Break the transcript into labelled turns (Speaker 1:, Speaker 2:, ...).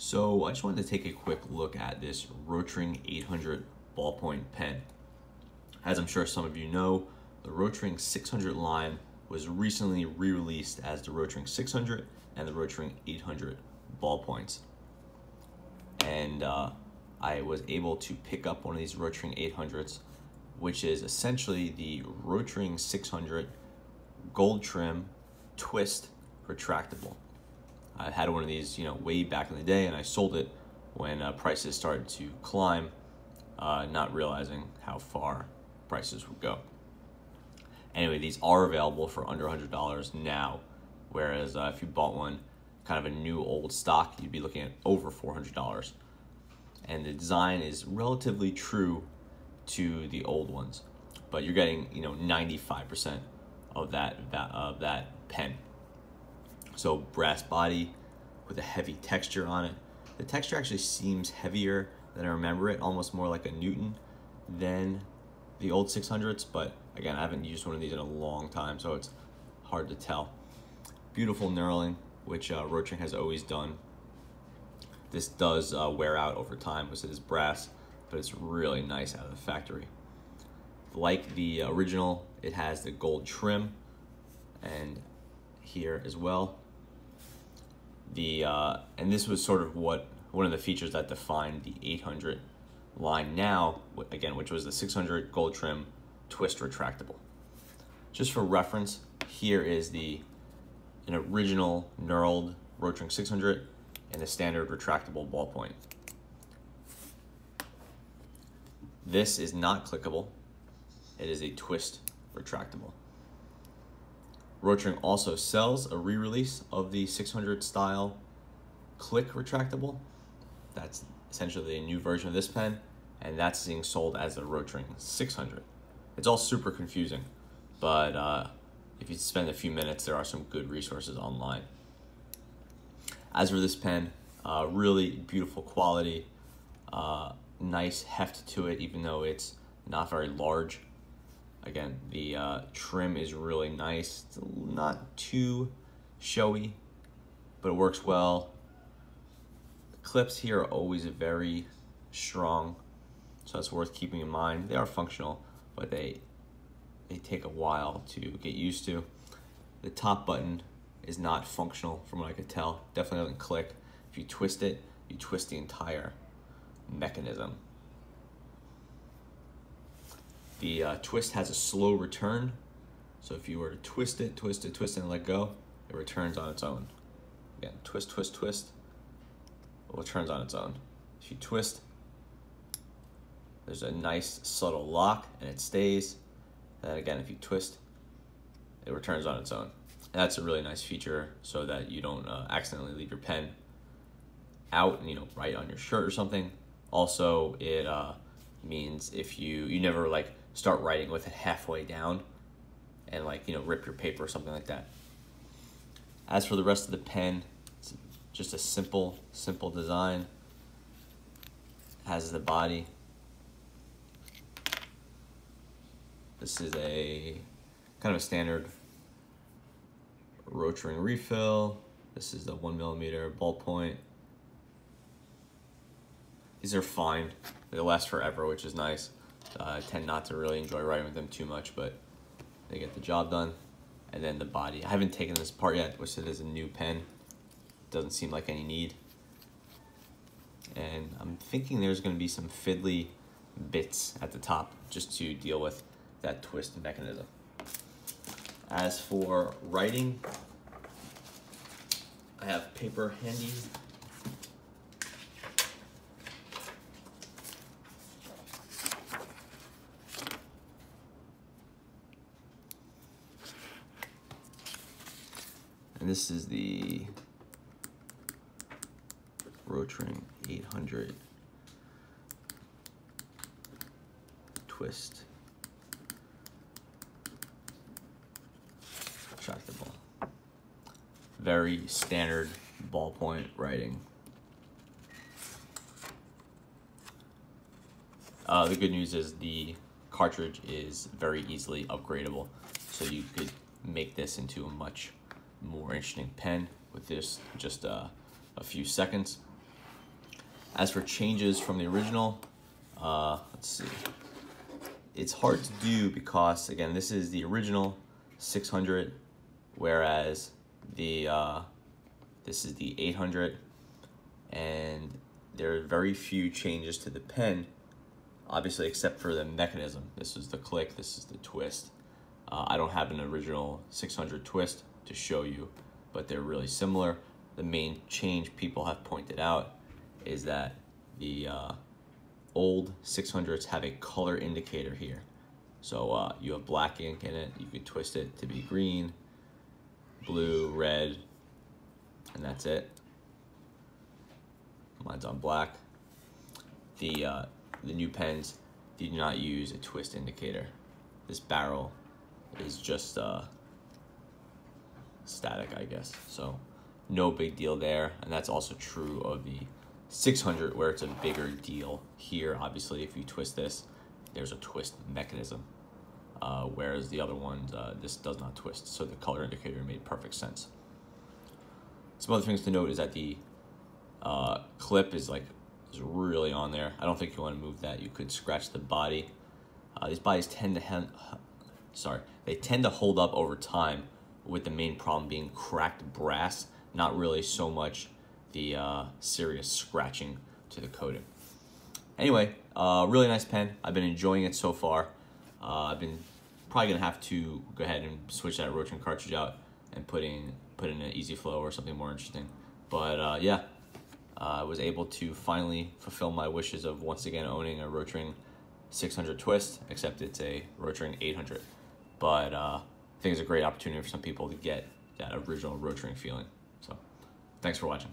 Speaker 1: So I just wanted to take a quick look at this Rotring 800 ballpoint pen. As I'm sure some of you know, the Rotring 600 line was recently re-released as the Rotring 600 and the Rotring 800 ballpoints. And uh, I was able to pick up one of these Rotring 800s, which is essentially the Rotring 600 gold trim twist retractable. I had one of these, you know, way back in the day, and I sold it when uh, prices started to climb, uh, not realizing how far prices would go. Anyway, these are available for under $100 now, whereas uh, if you bought one kind of a new old stock, you'd be looking at over $400. And the design is relatively true to the old ones, but you're getting, you know, 95% of that, that of that pen. So brass body with a heavy texture on it. The texture actually seems heavier than I remember it, almost more like a Newton than the old 600s, but again, I haven't used one of these in a long time, so it's hard to tell. Beautiful knurling, which uh, Rotring has always done. This does uh, wear out over time because it is brass, but it's really nice out of the factory. Like the original, it has the gold trim, and here as well the uh, and this was sort of what one of the features that defined the 800 line now again which was the 600 gold trim twist retractable. Just for reference here is the an original knurled Rotring 600 and the standard retractable ballpoint. This is not clickable. It is a twist retractable Rotring also sells a re-release of the 600 style click retractable. That's essentially a new version of this pen, and that's being sold as the Rotring 600. It's all super confusing, but uh, if you spend a few minutes, there are some good resources online. As for this pen, uh, really beautiful quality, uh, nice heft to it, even though it's not very large. Again, the uh, trim is really nice. It's not too showy, but it works well. The clips here are always very strong, so that's worth keeping in mind. They are functional, but they they take a while to get used to. The top button is not functional from what I could tell. Definitely doesn't click. If you twist it, you twist the entire mechanism. The uh, twist has a slow return. So if you were to twist it, twist it, twist it, and let go, it returns on its own. Again, twist, twist, twist, it returns on its own. If you twist, there's a nice subtle lock and it stays. And again, if you twist, it returns on its own. And that's a really nice feature so that you don't uh, accidentally leave your pen out and you know write on your shirt or something. Also, it uh, means if you you never like start writing with it halfway down and like, you know, rip your paper or something like that. As for the rest of the pen, it's just a simple, simple design. Has the body. This is a kind of a standard Rotring refill. This is the one millimeter ballpoint. These are fine. They last forever, which is nice. Uh, I tend not to really enjoy writing with them too much, but they get the job done. And then the body. I haven't taken this part yet, which it is a new pen. Doesn't seem like any need. And I'm thinking there's going to be some fiddly bits at the top just to deal with that twist mechanism. As for writing, I have paper handy And this is the Rotring 800 twist retractable. Very standard ballpoint writing. Uh, the good news is the cartridge is very easily upgradable, so you could make this into a much more interesting pen with this just uh, a few seconds. As for changes from the original, uh, let's see. It's hard to do because, again, this is the original 600, whereas the uh, this is the 800, and there are very few changes to the pen, obviously, except for the mechanism. This is the click, this is the twist. Uh, I don't have an original 600 twist to show you, but they're really similar. The main change people have pointed out is that the uh, old 600s have a color indicator here. So uh, you have black ink in it. You can twist it to be green, blue, red, and that's it. Mine's on black. The, uh, the new pens do not use a twist indicator. This barrel is just uh, static, I guess. So no big deal there. And that's also true of the 600 where it's a bigger deal. Here, obviously, if you twist this, there's a twist mechanism. Uh, whereas the other ones, uh, this does not twist. So the color indicator made perfect sense. Some other things to note is that the uh, clip is like is really on there. I don't think you want to move that. You could scratch the body. Uh, these bodies tend to sorry, they tend to hold up over time with the main problem being cracked brass, not really so much the uh, serious scratching to the coating. Anyway, uh, really nice pen. I've been enjoying it so far. Uh, I've been probably gonna have to go ahead and switch that Rotring cartridge out and put in put in an Easy Flow or something more interesting. But uh, yeah, I was able to finally fulfill my wishes of once again owning a Rotring 600 twist, except it's a Rotring 800. But uh, I think it's a great opportunity for some people to get that original Rotring feeling. So thanks for watching.